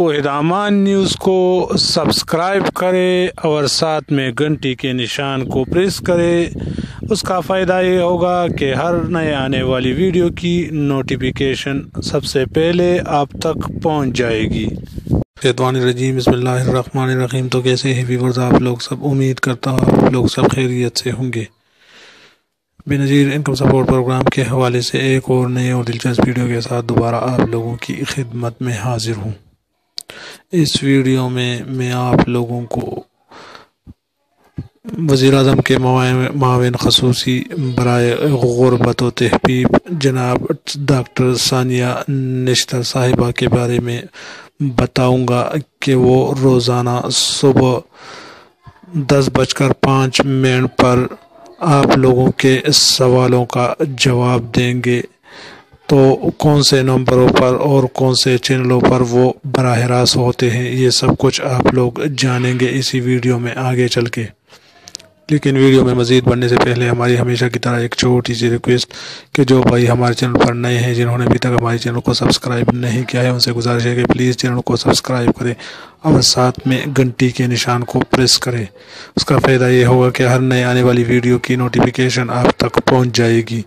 کوہدامان news کو subscribe کرے اور ساتھ میں گھنٹی کے نشان کو پریس کرے، اس کا فائدہ یہ ہوگا کہ ہر نئے آنے والی ویڈیو کی نوٹیفیکیشن سب سے پہلے آپ تک پہنچ جائے گی۔ شیطوان الرجیم، بسم اللہ الرحمن الرحیم۔ تو کیسے ہیں ویورز آپ لوگ سب امید کرتا ہوں آپ لوگ سب خیریت سے ہوں گے۔ بے نظیر انکم سپورٹ پروگرام کے حوالے سے ایک اور نئے اور دلچسپ ویڈیو کے ساتھ دوبارہ آپ لوگوں کی خدمت میں حاضر ہوں۔ اس ویڈیو میں میں آپ لوگوں کو وزیر اعظم کے معاون خصوصی برائے غربت و تحبیب جناب ڈاکٹر ثانیہ نشتر صاحبہ کے بارے میں بتاؤں گا کہ وہ روزانہ صبح دس بج کر پانچ منٹ پر آپ لوگوں کے سوالوں کا جواب دیں گے۔ تو کون سے نمبروں پر اور کون سے چینلوں پر وہ براہ راست ہوتے ہیں، یہ سب کچھ آپ لوگ جانیں گے اسی ویڈیو میں آگے چل کے۔ لیکن ویڈیو میں مزید بڑھنے سے پہلے ہماری ہمیشہ کی طرح ایک چھوٹی سی ریکویسٹ کہ جو بھائی ہمارے چینل پر نئے ہیں، جنہوں نے ابھی تک ہمارے چینل کو سبسکرائب نہیں کیا ہے، ان سے گزارش ہے کہ پلیز چینل کو سبسکرائب کریں اور ساتھ میں گھنٹی کے نشان کو پریس کریں۔ اس کا فائدہ یہ ہوگا کہ ہر نئے آنے والی ویڈیو کی نوٹیفیکیشن آپ تک پہنچ جائے گی۔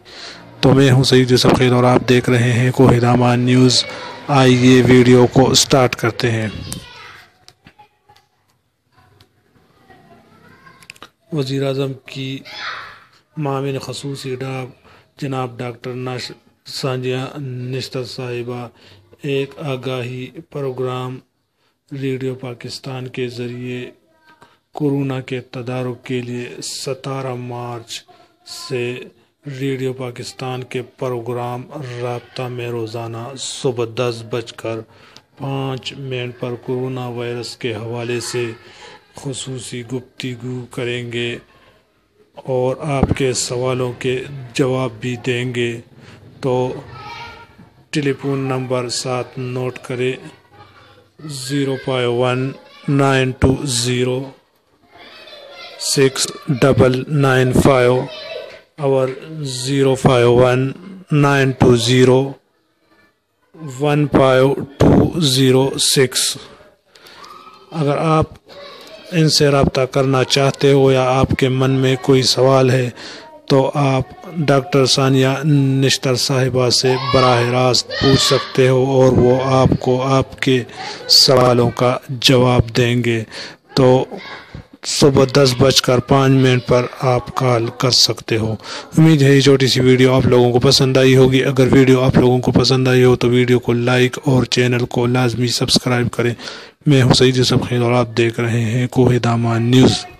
تو میں ہوں سعید یوسف خیر اور آپ دیکھ رہے ہیں کوہدامان نیوز۔ آئیے ویڈیو کو سٹارٹ کرتے ہیں۔ وزیر اعظم کی معاون خصوصی ڈاک جناب ڈاکٹر نش سانجیہ نشتر صاحبہ ایک آگاہی پروگرام ریڈیو پاکستان کے ذریعے کورونا کے تدارک کے لیے ستارہ مارچ سے ریڈیو پاکستان کے پروگرام رابطہ میں روزانہ صبح دس بج کر پانچ منٹ پر کرونا وائرس کے حوالے سے خصوصی گفتگو کریں گے اور آپ کے سوالوں کے جواب بھی دیں گے تو ٹیلی فون نمبر ساتھ نوٹ کرے zero five one nine two zero six double nine five اور zero five one nine two zero one five two zero six اگر آپ ان سے رابطہ کرنا چاہتے ہو یا آپ کے من میں کوئی سوال ہے، تو آپ ڈاکٹر ثانیہ نشتر صاحبہ سے براہ راست پوچھ سکتے ہو اور وہ آپ کو آپ کے سوالوں کا جواب دیں گے۔ تو صبح دس بج کر پانچ منٹ پر آپ کال کر سکتے ہو۔ امید ہے یہ چھوٹی سی ویڈیو آپ لوگوں کو پسند آئی ہوگی۔ اگر ویڈیو آپ لوگوں کو پسند آئی ہو تو ویڈیو کو لائک اور چینل کو لازمی سبسکرائب کریں۔ میں حسین یوسف خیل اور آپ دیکھ رہے ہیں کوہ دامان نیوز۔